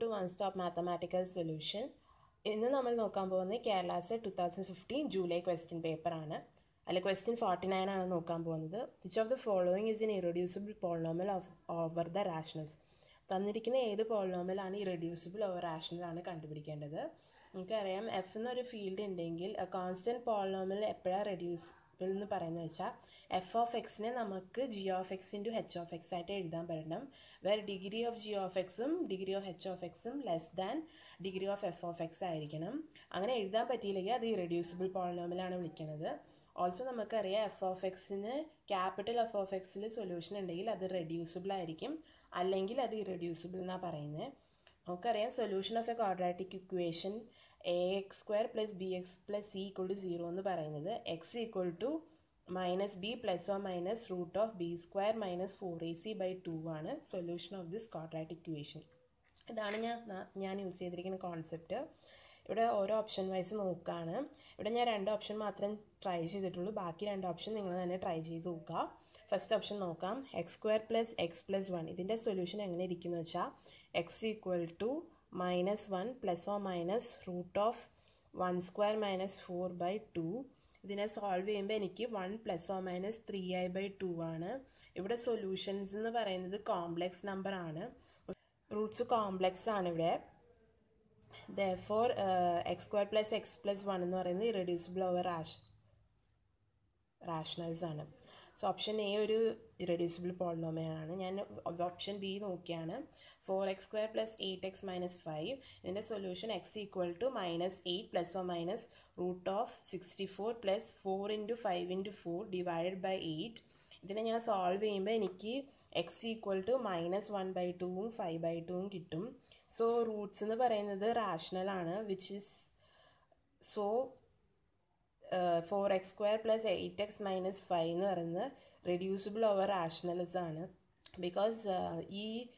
To one stop mathematical solution ഇന്ന് നമ്മൾ നോക്കാൻ പോകുന്നത് Kerala's two thousand fifteen July question പേപ്പറാണ് അല്ല ക്വസ്റ്റ്യൻ ഫോർട്ടി നയൻ ആണ് നോക്കാൻ പോകുന്നത്. Which of the following is in irreducible polynomial of over the rationals തന്നിരിക്കുന്ന ഏത് പോളിനോമലാണ് ഇറഡ്യൂസിബിൾ ഓവർ ആണ് കണ്ടുപിടിക്കേണ്ടത്? നമുക്കറിയാം എഫ് എന്നൊരു ഫീൽഡ് ഉണ്ടെങ്കിൽ കോൺസ്റ്റന്റ് പോളിനോമൽ എപ്പോഴാണ് റെഡ്യൂസിബിൾ എന്ന് പറയുന്നത് വെച്ചാൽ എഫ് ഓഫ് എക്സിനെ നമുക്ക് G of X into H of X ആയിട്ട് എഴുതാൻ പറ്റണം. Where degree of G of എക്സും ഡിഗ്രി ഓഫ് എച്ച് ഓഫ് എക്സും less than degree of F of X ആയിരിക്കണം. അങ്ങനെ എഴുതാൻ പറ്റിയില്ലെങ്കിൽ അത് ഇറഡ്യൂസിബിൾ പോളിനോമിലാണ് വിളിക്കുന്നത് ഓൾസോ നമുക്കറിയാം എഫ് ഓഫ് എക്സിന് ക്യാപിറ്റൽ എഫ് ഓഫ് എക്സിൽ സൊല്യൂഷൻ ഉണ്ടെങ്കിൽ അത് റെഡ്യൂസിബിൾ ആയിരിക്കും. അല്ലെങ്കിൽ അത് ഇറഡ്യൂസിബിൾ എന്നാണ് പറയുന്നത് നമുക്കറിയാം solution of a quadratic equation a x square plus b x plus c equal to zero എന്ന് പറയുന്നത് x equal to minus b plus or minus root of b square minus four a c by two ആണ് solution of this quadratic equation ഇതാണ് ഞാൻ ഞാൻ use ചെയ്തിരിക്കുന്ന concept ഇവിടെ ഓരോ option wise നോക്കുകയാണ് ഇവിടെ ഞാൻ രണ്ട് ഓപ്ഷൻ മാത്രം ട്രൈ ചെയ്തിട്ടുള്ളൂ. ബാക്കി രണ്ട് ഓപ്ഷൻ നിങ്ങൾ തന്നെ ട്രൈ ചെയ്ത് നോക്കുക. ഫസ്റ്റ് ഓപ്ഷൻ നോക്കാം. X square plus x plus one ഇതിന്റെ സൊല്യൂഷൻ എങ്ങനെ ഇരിക്കുന്നു വെച്ചാൽ x equal to minus one plus or minus root of one square minus four by two ഇതിനെ സോൾവ് ചെയ്യുമ്പോൾ എനിക്ക് one plus or minus three i by two ആണ്. ഇവിടെ solutions എന്ന് പറയുന്നത് കോംപ്ലെക്സ് നമ്പർ ആണ്. റൂട്ട്സ് കോംപ്ലെക്സ് ആണ് ഇവിടെ. Though x square plus x plus one എന്ന് പറയുന്നത് ഇറഡ്യൂസിബിൾ ഓവർ റാഷ് റാഷണൽസ് ആണ്. സോ ഓപ്ഷൻ എ ഒരു ഇറഡ്യൂസിബിൾ പോളിനോമിയാണ് ഞാൻ ഓപ്ഷൻ ബി നോക്കിയാണ്. Four x square plus eight x minus five ഇതിന്റെ solution x equal to minus eight plus or minus root of sixty four plus four into five into four divided by eight ഇതിനെ ഞാൻ solve ചെയ്യുമ്പോൾ എനിക്ക് x equal to minus one by ടുവും five by ടുവും കിട്ടും. So roots എന്ന് പറയുന്നത് rational ആണ് which is so four x square plus eight x minus five എന്ന് പറയുന്നത് റെഡ്യൂസിബിൾ ഓവർ റാഷണലിസം ആണ്. ബിക്കോസ് ഈ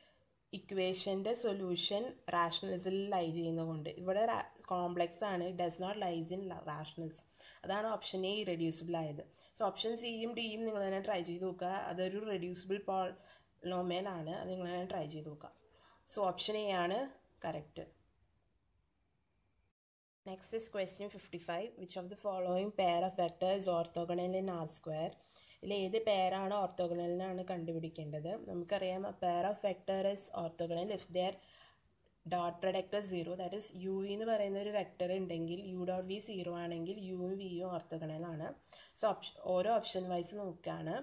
ഇക്വേഷന്റെ സൊല്യൂഷൻ റാഷണലിസിൽ ലൈ ചെയ്യുന്നതുകൊണ്ട്. ഇവിടെ കോംപ്ലക്സ് ആണ്. Does not lies in rationals അതാണ് ഓപ്ഷൻ എ റെഡ്യൂസിബിൾ ആയത്. സോ ഓപ്ഷൻ സിയും ഡിയും നിങ്ങൾ തന്നെ ട്രൈ ചെയ്ത് നോക്കുക. അതൊരു റെഡ്യൂസിബിൾ പോൾ നോമേലാണ് അത് നിങ്ങൾ തന്നെ ട്രൈ ചെയ്ത് നോക്കുക. സോ ഓപ്ഷൻ എ ആണ് correct next is question fifty five which of the following pair of vectors orthogonal in r square ഇതിൽ ഏത് പെയറാണ് ഓർത്തോഗണലിനാണ് കണ്ടുപിടിക്കേണ്ടത്. നമുക്കറിയാം ആ pair of vector is orthogonal if their dot product zero that is u എന്ന് പറയുന്ന ഒരു വെക്ടർ ഉണ്ടെങ്കിൽ യു ഡോട്ട് വി സീറോ ആണെങ്കിൽ യുവും വിയും ഓർത്തോഗണലാണ് സോ ഓപ്ഷൻ ഓരോ ഓപ്ഷൻ വൈസ് നോക്കുകയാണ്.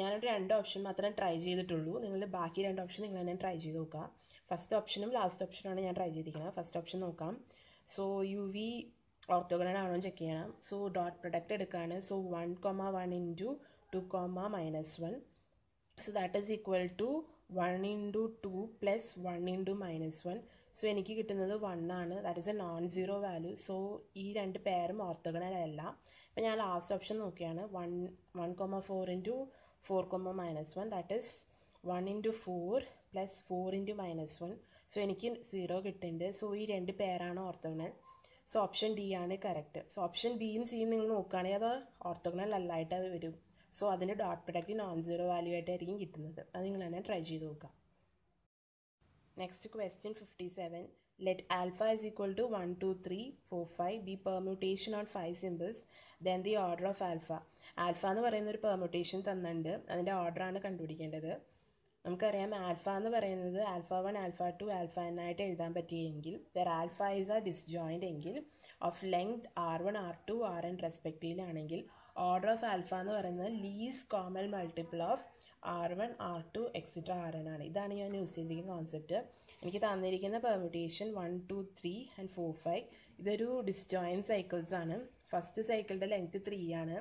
ഞാനൊരു രണ്ട് ഓപ്ഷൻ മാത്രമേ ട്രൈ ചെയ്തിട്ടുള്ളൂ. നിങ്ങൾ ബാക്കി രണ്ട് ഓപ്ഷൻ നിങ്ങൾ തന്നെ ട്രൈ ചെയ്ത് നോക്കുക. ഫസ്റ്റ് ഓപ്ഷനും ലാസ്റ്റ് ഓപ്ഷനുമാണ് ഞാൻ ട്രൈ ചെയ്തിരിക്കുന്നത്. ഫസ്റ്റ് ഓപ്ഷൻ നോക്കാം. സോ യു വി ഓർത്തോഗണൽ ആണോ ചെക്ക് ചെയ്യണം. സോ ഡോട്ട് പ്രൊഡക്റ്റ് എടുക്കുകയാണ് so one comma one into two comma minus one so that is equal to one into two plus one into minus one so എനിക്ക് കിട്ടുന്നത് one ആണ്. That is a non zero value so ഈ രണ്ട് പേരും orthogonal അല്ല. ഇപ്പം ഞാൻ last option നോക്കിയാണ്. One one comma four into four comma minus one that is one into four plus four into minus one so എനിക്ക് zero കിട്ടുന്നുണ്ട് so ഈ രണ്ട് പേരാണ് ഓർത്തോഗണൽ സോ ഓപ്ഷൻ ഡി ആണ് കറക്റ്റ് സോ ഓപ്ഷൻ ബിയും സിയും നിങ്ങൾ നോക്കുകയാണെങ്കിൽ അത് ഓർത്തോഗണൽ അല്ലായിട്ട് വരും. സോ അതിന്റെ dot product non zero value ആയിട്ടായിരിക്കും കിട്ടുന്നത്. അത് നിങ്ങൾ തന്നെ ട്രൈ ചെയ്ത് നോക്കുക. Next question fifty seven let alpha is equal to one two three four five be permutation on five symbols then the order of alpha alpha എന്ന് പറയുന്ന ഒരു പെർമ്യൂട്ടേഷൻ തന്നിട്ടുണ്ട്. അതിന്റെ ഓർഡറാണ് കണ്ടുപിടിക്കേണ്ടത്. നമുക്കറിയാം ആൽഫ എന്ന് പറയുന്നത് alpha one alpha two alpha n ആയിട്ട് എഴുതാൻ പറ്റിയെങ്കിൽ where alpha is a disjoint എങ്കിൽ of length r one r two r n റെസ്പെക്റ്റീവിലാണെങ്കിൽ order of alpha എന്ന് പറയുന്നത് least common multiple of r one r two etcetera r n ആണ്. ഇതാണ് ഞാൻ use ചെയ്തിരിക്കുന്ന concept എനിക്ക് തന്നിരിക്കുന്ന permutation one two three and four five ഇതൊരു disjoint cycles ആണ്. ഫസ്റ്റ് സൈക്കിളിന്റെ ലെങ്ത് ത്രീ ആണ്.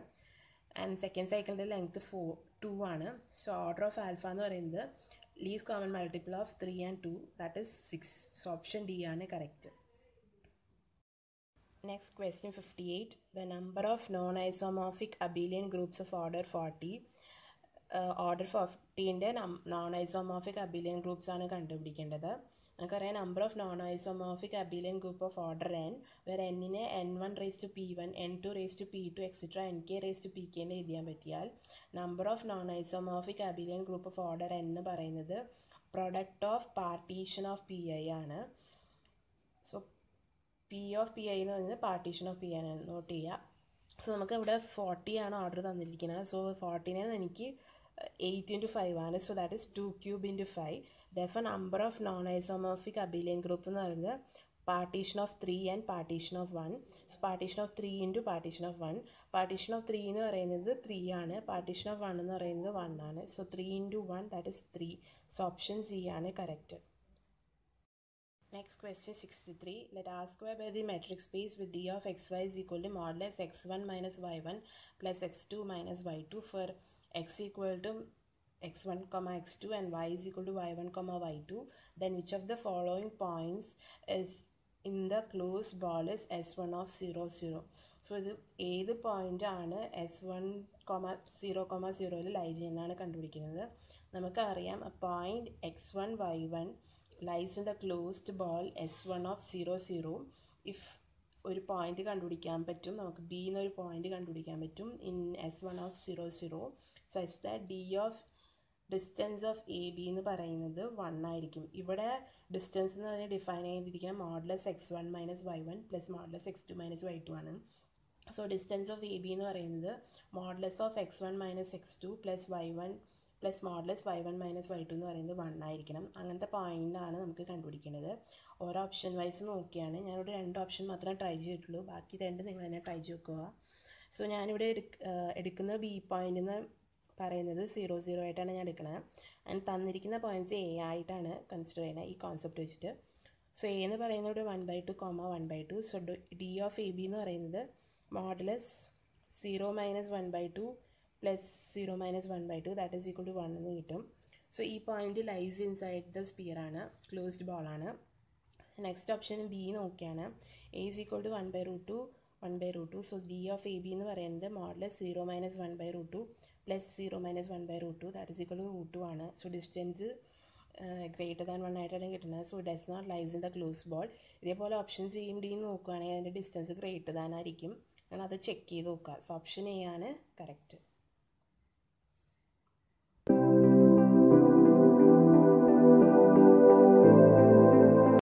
ആൻഡ് സെക്കൻഡ് സൈക്കിളിന്റെ ലെങ്ത് ഫോർ ടു ആണ്. സോ ഓർഡർ ഓഫ് ആൽഫ എന്ന് പറയുന്നത് least common multiple of three and two that is six so option d ആണ് correct next question fifty eight the number of non isomorphic abelian groups of order forty order ഫോർട്ടീന്റെ non isomorphic abelian groups ആണ് കണ്ടുപിടിക്കേണ്ടത്. നമുക്കറിയാം number of non isomorphic abelian group of order n വേറെ എന്നിനെ n one raise to p one n two raise to p two etcetera n k raise to p k എന്ന് എഴുതിയാൻ പറ്റിയാൽ number of non isomorphic abelian group of order n എന്ന് പറയുന്നത് product of partition of p i ആണ്. So p of p i എന്ന് പറയുന്നത് partition of p ആണ്. Note ചെയ്യുക. സോ നമുക്ക് ഇവിടെ ഫോർട്ടി ആണ് ഓർഡർ തന്നിരിക്കുന്നത്. സോ ഫോർട്ടീനെ എനിക്ക് എയ്റ്റ് ഇന്റു ഫൈവ് ആണ്. So that is two cube into five the number of non isomorphic abelian group എന്ന് പറയുന്നത് partition of three and partition of one so partition of three into partition of one partition of three എന്ന് പറയുന്നത് three ആണ്. Partition of one എന്ന് പറയുന്നത് one ആണ്. So three into one that is three so option c ആണ് correct Next question 63. Let R square be the x space with D of xy is equal to modulus x1 minus y1 plus x2 minus y2 for x equal to x1 comma x2 and y is equal to y1 comma y2. Then which of the following points is in the closed ball is s1 of 0 0. So ഇത് ഏത് point ആണ് s one comma zero comma സീറോയിൽ lie ചെയ്യുന്നതാണ് കണ്ടുപിടിക്കുന്നത് നമുക്കറിയാം point x one y one lies in the closed ball s one of zero zero if ഒരു point കണ്ടുപിടിക്കാൻ പറ്റും. നമുക്ക് ബി എന്നൊരു പോയിന്റ് കണ്ടുപിടിക്കാൻ പറ്റും in s one of zero zero such that d of distance of a b എന്ന് പറയുന്നത് one ആയിരിക്കും. ഇവിടെ ഡിസ്റ്റൻസ് എന്ന് പറഞ്ഞാൽ ഡിഫൈൻ ചെയ്തിരിക്കുന്ന modulus x one minus y one plus modulus x two minus y two ആണ്. So distance of A B എന്ന് പറയുന്നത് modulus of x one minus x two plus y one plus modulus y one minus y two എന്ന് പറയുന്നത് one ആയിരിക്കണം. അങ്ങനത്തെ പോയിന്റാണ് നമുക്ക് കണ്ടുപിടിക്കേണ്ടത്. ഓരോ ഓപ്ഷൻ വൈസ് നോക്കിയാണ്. ഞാനിവിടെ രണ്ട് ഓപ്ഷൻ മാത്രമേ ട്രൈ ചെയ്തിട്ടുള്ളൂ. ബാക്കി രണ്ട് നിങ്ങൾ തന്നെ ട്രൈ ചെയ്ത് നോക്കുക. സോ ഞാനിവിടെ എടുക്കുന്ന ബി പോയിന്റ് എന്ന് പറയുന്നത് സീറോ സീറോ ആയിട്ടാണ് ഞാൻ എടുക്കുന്നത് ആൻഡ് തന്നിരിക്കുന്ന പോയിന്റ്സ് എ ആയിട്ടാണ് കൺസിഡർ ചെയ്യുന്നത് ഈ കോൺസെപ്റ്റ് വെച്ചിട്ട്. സോ എ എന്ന് പറയുന്നത് ഇവിടെ one by two comma one by two so D of A B എന്ന് പറയുന്നത് modulus zero minus one by two plus zero minus one by two that is equal to one എന്ന് കിട്ടും. So ഈ point lies inside the sphere ആണ് closed ball ആണ്. Next option B നോക്കിയാണ്. A is equal to one by root two one by root two so D of A B എന്ന് പറയുന്നത് modulus zero minus one by root two plus zero minus one by root two that is equal to root two ആണ്. So distance greater than one ആയിട്ടാണ് കിട്ടുന്നത്. So does not lies in the close ball ഇതേപോലെ option സിയും ഡിയും നോക്കുകയാണെങ്കിൽ അതിന്റെ distance greater than ആയിരിക്കും. അത് ചെക്ക് ചെയ്ത് നോക്കുക. സോ ഓപ്ഷൻ എ ആണ് കറക്റ്റ്